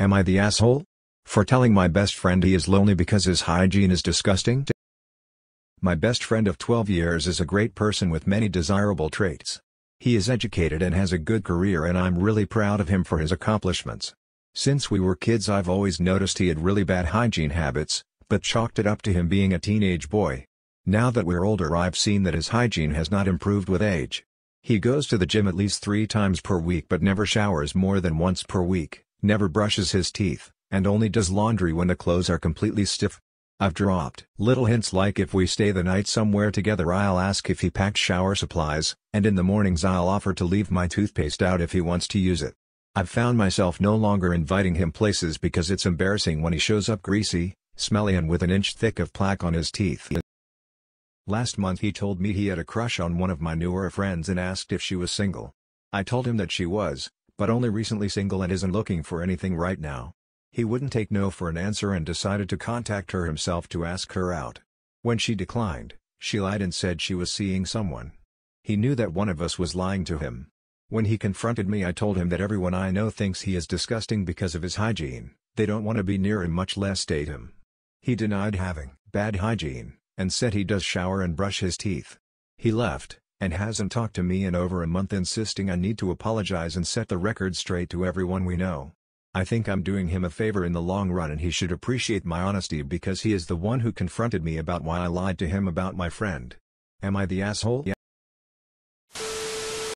Am I the asshole? For telling my best friend he is lonely because his hygiene is disgusting? My best friend of 12 years is a great person with many desirable traits. He is educated and has a good career and I'm really proud of him for his accomplishments. Since we were kids I've always noticed he had really bad hygiene habits, but chalked it up to him being a teenage boy. Now that we're older I've seen that his hygiene has not improved with age. He goes to the gym at least three times per week but never showers more than once per week, never brushes his teeth, and only does laundry when the clothes are completely stiff. I've dropped little hints like if we stay the night somewhere together I'll ask if he packed shower supplies, and in the mornings I'll offer to leave my toothpaste out if he wants to use it. I've found myself no longer inviting him places because it's embarrassing when he shows up greasy, smelly and with an inch thick of plaque on his teeth. Last month he told me he had a crush on one of my newer friends and asked if she was single. I told him that she was, but only recently single and isn't looking for anything right now. He wouldn't take no for an answer and decided to contact her himself to ask her out. When she declined, she lied and said she was seeing someone. He knew that one of us was lying to him. When he confronted me I told him that everyone I know thinks he is disgusting because of his hygiene, they don't want to be near him much less date him. He denied having bad hygiene, and said he does shower and brush his teeth. He left, and hasn't talked to me in over a month insisting I need to apologize and set the record straight to everyone we know. I think I'm doing him a favor in the long run and he should appreciate my honesty because he is the one who confronted me about why I lied to him about my friend. Am I the asshole? Yeah.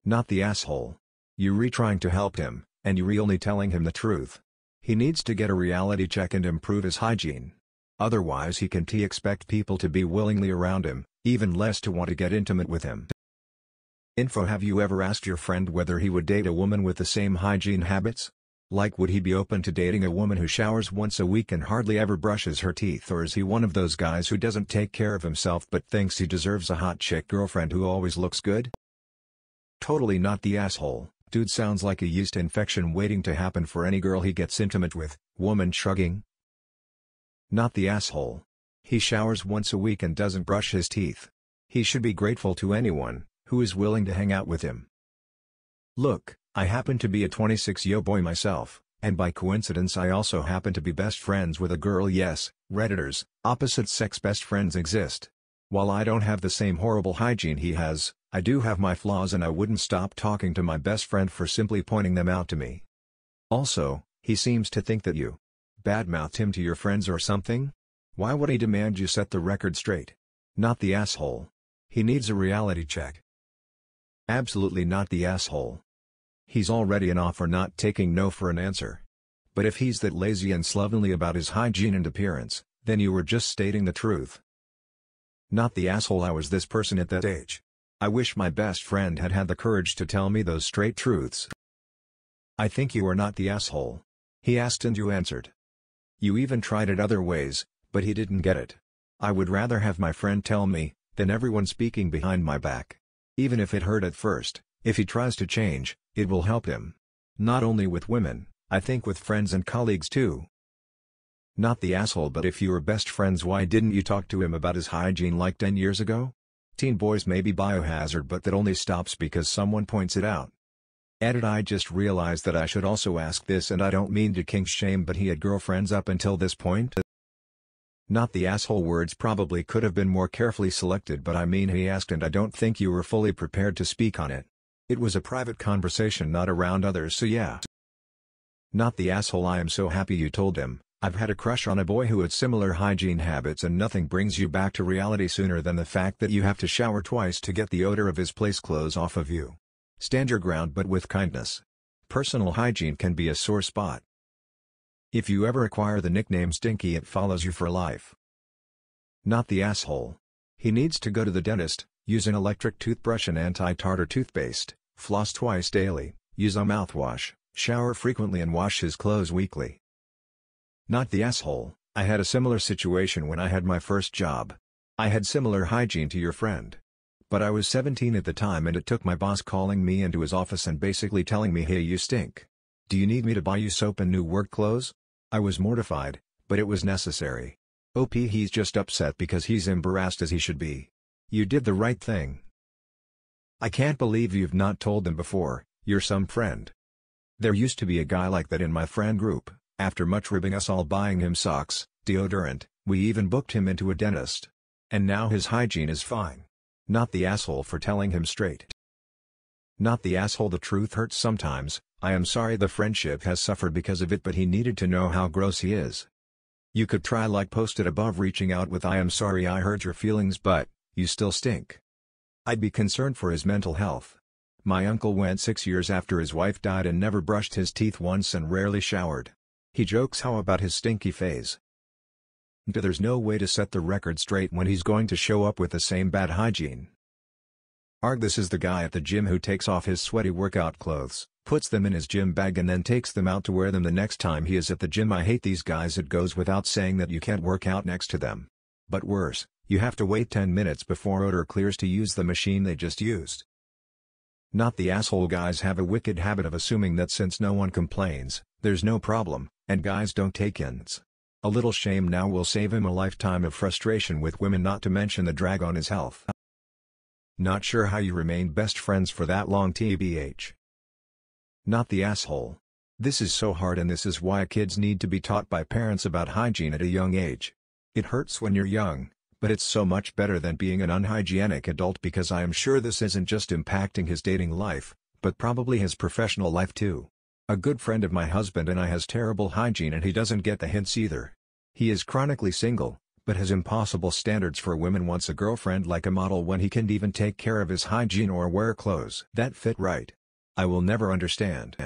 Not the asshole. You re trying to help him, and you re only telling him the truth. He needs to get a reality check and improve his hygiene. Otherwise he can t expect people to be willingly around him, even less to want to get intimate with him. Info Have you ever asked your friend whether he would date a woman with the same hygiene habits? Like would he be open to dating a woman who showers once a week and hardly ever brushes her teeth or is he one of those guys who doesn't take care of himself but thinks he deserves a hot chick girlfriend who always looks good? Totally not the asshole, dude sounds like a yeast infection waiting to happen for any girl he gets intimate with, woman shrugging, not the asshole. He showers once a week and doesn't brush his teeth. He should be grateful to anyone who is willing to hang out with him. Look, I happen to be a 26-yo boy myself, and by coincidence I also happen to be best friends with a girl yes, redditors, opposite-sex best friends exist. While I don't have the same horrible hygiene he has, I do have my flaws and I wouldn't stop talking to my best friend for simply pointing them out to me. Also, he seems to think that you badmouthed him to your friends or something? Why would he demand you set the record straight? Not the asshole. He needs a reality check. Absolutely not the asshole. He's already an off for not taking no for an answer. But if he's that lazy and slovenly about his hygiene and appearance, then you were just stating the truth. Not the asshole I was this person at that age. I wish my best friend had had the courage to tell me those straight truths. I think you are not the asshole. He asked and you answered. You even tried it other ways, but he didn't get it. I would rather have my friend tell me, than everyone speaking behind my back. Even if it hurt at first, if he tries to change, it will help him. Not only with women, I think with friends and colleagues too. Not the asshole but if you were best friends why didn't you talk to him about his hygiene like 10 years ago? Teen boys may be biohazard but that only stops because someone points it out. Edit I just realized that I should also ask this and I don't mean to kink shame but he had girlfriends up until this point? Not the asshole words probably could have been more carefully selected but I mean he asked and I don't think you were fully prepared to speak on it. It was a private conversation not around others so yeah. Not the asshole I am so happy you told him, I've had a crush on a boy who had similar hygiene habits and nothing brings you back to reality sooner than the fact that you have to shower twice to get the odor of his place clothes off of you. Stand your ground but with kindness. Personal hygiene can be a sore spot. If you ever acquire the nickname Stinky it follows you for life. Not the asshole. He needs to go to the dentist, use an electric toothbrush and anti-tartar toothpaste, floss twice daily, use a mouthwash, shower frequently and wash his clothes weekly. Not the asshole, I had a similar situation when I had my first job. I had similar hygiene to your friend. But I was 17 at the time and it took my boss calling me into his office and basically telling me hey you stink. Do you need me to buy you soap and new work clothes? I was mortified, but it was necessary. OP he's just upset because he's embarrassed as he should be. You did the right thing. I can't believe you've not told them before, you're some friend. There used to be a guy like that in my friend group, After much ribbing us all buying him socks, deodorant, we even booked him into a dentist. And now his hygiene is fine. Not the asshole for telling him straight. Not the asshole the truth hurts sometimes, I am sorry the friendship has suffered because of it but he needed to know how gross he is. You could try like posted above reaching out with I am sorry I hurt your feelings but, you still stink. I'd be concerned for his mental health. My uncle went six years after his wife died and never brushed his teeth once and rarely showered. He jokes how about his stinky phase. There's no way to set the record straight when he's going to show up with the same bad hygiene. Arg this is the guy at the gym who takes off his sweaty workout clothes, puts them in his gym bag and then takes them out to wear them the next time he is at the gym I hate these guys it goes without saying that you can't work out next to them. But worse, you have to wait 10 minutes before odor clears to use the machine they just used. Not the asshole guys have a wicked habit of assuming that since no one complains, there's no problem, and guys don't take ins. A little shame now will save him a lifetime of frustration with women not to mention the drag on his health. Not sure how you remain best friends for that long tbh. Not the asshole. This is so hard and this is why kids need to be taught by parents about hygiene at a young age. It hurts when you're young, but it's so much better than being an unhygienic adult because I am sure this isn't just impacting his dating life, but probably his professional life too. A good friend of my husband and I has terrible hygiene and he doesn't get the hints either. He is chronically single, but has impossible standards for women wants a girlfriend like a model when he can't even take care of his hygiene or wear clothes that fit right. I will never understand.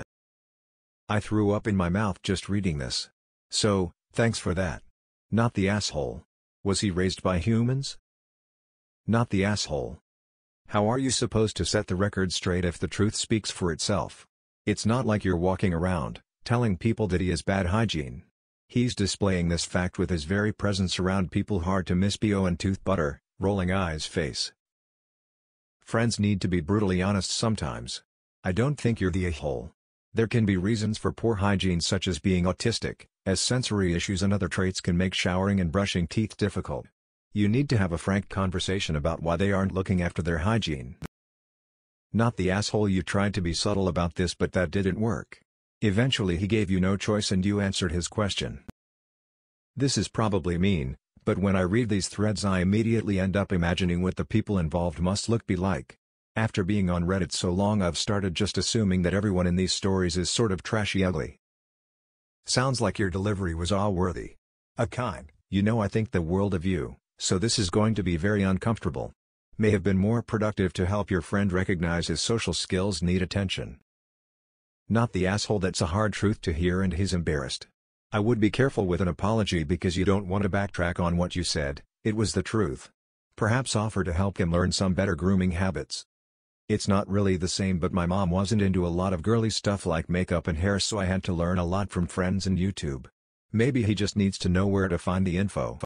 I threw up in my mouth just reading this. So, thanks for that. Not the asshole. Was he raised by humans? Not the asshole. How are you supposed to set the record straight if the truth speaks for itself? It's not like you're walking around, telling people that he has bad hygiene. He's displaying this fact with his very presence around people hard to miss BO and tooth butter, rolling eyes face. Friends need to be brutally honest sometimes. I don't think you're the a-hole. There can be reasons for poor hygiene such as being autistic, as sensory issues and other traits can make showering and brushing teeth difficult. You need to have a frank conversation about why they aren't looking after their hygiene. Not the asshole you tried to be subtle about this but that didn't work. Eventually he gave you no choice and you answered his question. This is probably mean, but when I read these threads I immediately end up imagining what the people involved must look be like. After being on Reddit so long I've started just assuming that everyone in these stories is sort of trashy ugly. Sounds like your delivery was awe-worthy. A kind, you know I think the world of you, so this is going to be very uncomfortable may have been more productive to help your friend recognize his social skills need attention. Not the asshole that's a hard truth to hear and he's embarrassed. I would be careful with an apology because you don't want to backtrack on what you said, it was the truth. Perhaps offer to help him learn some better grooming habits. It's not really the same but my mom wasn't into a lot of girly stuff like makeup and hair so I had to learn a lot from friends and YouTube. Maybe he just needs to know where to find the info.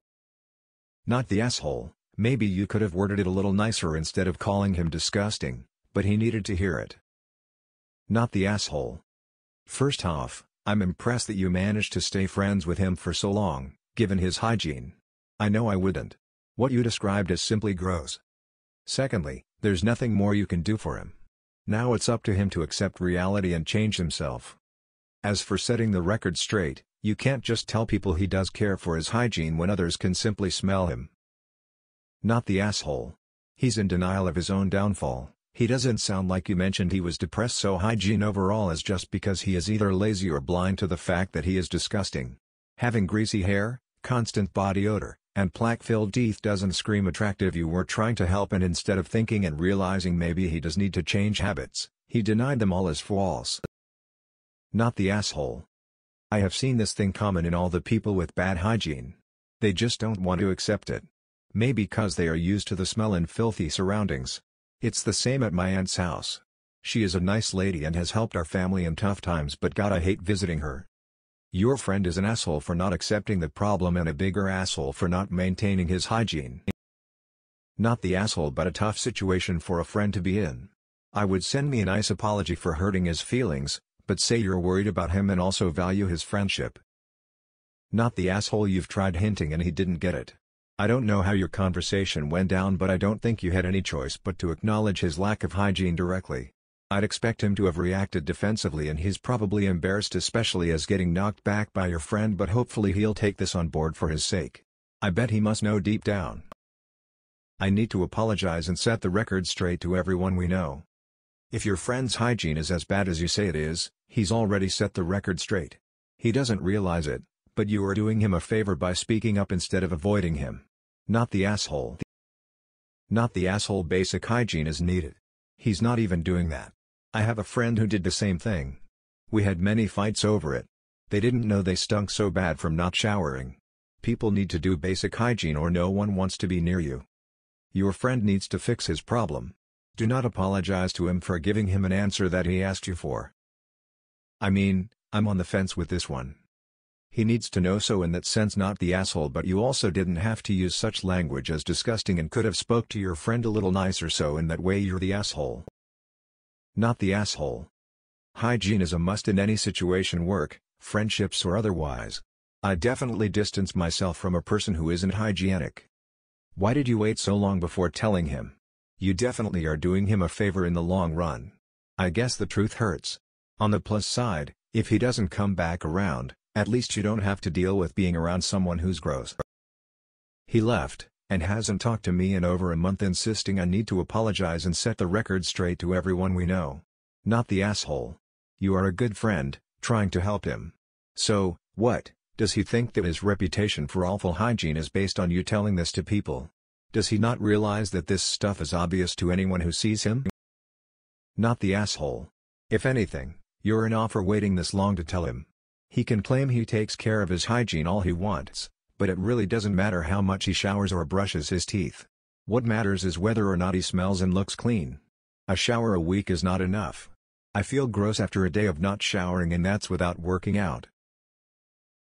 Not the asshole. Maybe you could have worded it a little nicer instead of calling him disgusting, but he needed to hear it. Not the asshole. First off, I'm impressed that you managed to stay friends with him for so long, given his hygiene. I know I wouldn't. What you described is simply gross. Secondly, there's nothing more you can do for him. Now it's up to him to accept reality and change himself. As for setting the record straight, you can't just tell people he does care for his hygiene when others can simply smell him. Not the asshole. He's in denial of his own downfall. He doesn't sound like you mentioned he was depressed so hygiene overall is just because he is either lazy or blind to the fact that he is disgusting. Having greasy hair, constant body odor, and plaque-filled teeth doesn't scream attractive you were trying to help and instead of thinking and realizing maybe he does need to change habits, he denied them all as false. Not the asshole. I have seen this thing common in all the people with bad hygiene. They just don't want to accept it. Maybe because they are used to the smell and filthy surroundings. It's the same at my aunt's house. She is a nice lady and has helped our family in tough times but god I hate visiting her. Your friend is an asshole for not accepting the problem and a bigger asshole for not maintaining his hygiene. Not the asshole but a tough situation for a friend to be in. I would send me a nice apology for hurting his feelings, but say you're worried about him and also value his friendship. Not the asshole you've tried hinting and he didn't get it. I don't know how your conversation went down but I don't think you had any choice but to acknowledge his lack of hygiene directly. I'd expect him to have reacted defensively and he's probably embarrassed especially as getting knocked back by your friend but hopefully he'll take this on board for his sake. I bet he must know deep down. I need to apologize and set the record straight to everyone we know. If your friend's hygiene is as bad as you say it is, he's already set the record straight. He doesn't realize it, but you are doing him a favor by speaking up instead of avoiding him. Not the asshole. Not the asshole basic hygiene is needed. He's not even doing that. I have a friend who did the same thing. We had many fights over it. They didn't know they stunk so bad from not showering. People need to do basic hygiene or no one wants to be near you. Your friend needs to fix his problem. Do not apologize to him for giving him an answer that he asked you for. I mean, I'm on the fence with this one. He needs to know so in that sense not the asshole but you also didn't have to use such language as disgusting and could have spoke to your friend a little nicer so in that way you're the asshole not the asshole. Hygiene is a must in any situation work, friendships or otherwise. I definitely distance myself from a person who isn't hygienic. Why did you wait so long before telling him? You definitely are doing him a favor in the long run. I guess the truth hurts. On the plus side, if he doesn't come back around, at least you don't have to deal with being around someone who's gross. He left, and hasn't talked to me in over a month insisting I need to apologize and set the record straight to everyone we know. Not the asshole. You are a good friend, trying to help him. So, what, does he think that his reputation for awful hygiene is based on you telling this to people? Does he not realize that this stuff is obvious to anyone who sees him? Not the asshole. If anything, you're an offer waiting this long to tell him. He can claim he takes care of his hygiene all he wants, but it really doesn't matter how much he showers or brushes his teeth. What matters is whether or not he smells and looks clean. A shower a week is not enough. I feel gross after a day of not showering and that's without working out.